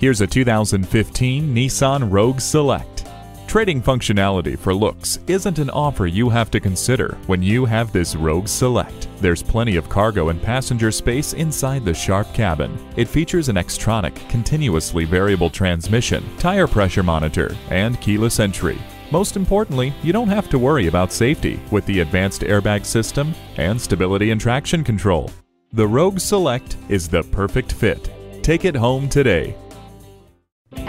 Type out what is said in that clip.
Here's a 2015 Nissan Rogue Select. Trading functionality for looks isn't an offer you have to consider when you have this Rogue Select. There's plenty of cargo and passenger space inside the sharp cabin. It features an Xtronic continuously variable transmission, tire pressure monitor, and keyless entry. Most importantly, you don't have to worry about safety with the advanced airbag system and stability and traction control. The Rogue Select is the perfect fit. Take it home today.